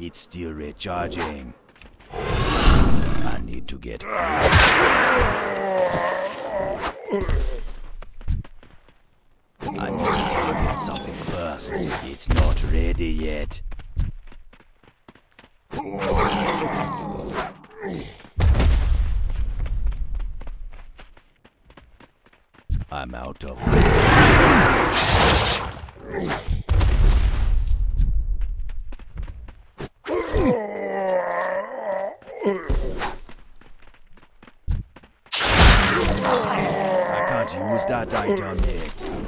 It's still recharging. I need to get I need to target something first. It's not ready yet. I'm out of I can't use that item yet.